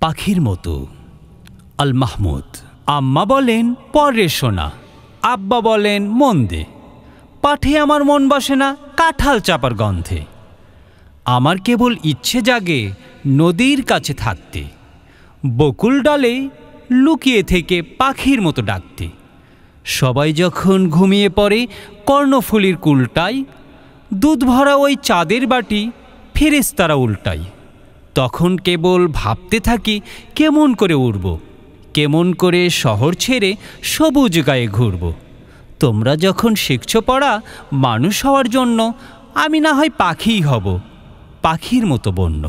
পাখির মতো। আল মাহমুদ, আম্মা বলেন, পরে শোনা। আব্বা বলেন মন দে পাঠে আমার মন বসে না কাঁঠাল চাপার গন্ধে। আমার কেবল ইচ্ছে জাগে নদীর কাছে থাকতে। বকুল ডালে লুকিয়ে থেকে পাখির মতো ডাকতে। সবাই যখন ঘুমিয়ে পড়ে, কর্ণফুলির কুলটায় দুধ ভরা ওই চাঁদের বাটি ফেরেস্তারা উল্টাই তখন কেবল ভাবতে থাকি, কেমন করে উঠব কেমন করে শহর ছেড়ে সবুজ গায়ে ঘুরব? তোমরা যখন শিখছ পড়া, মানুষ হওয়ার জন্য, আমি না হয় পাখিই হব, পাখির মতো বন্য।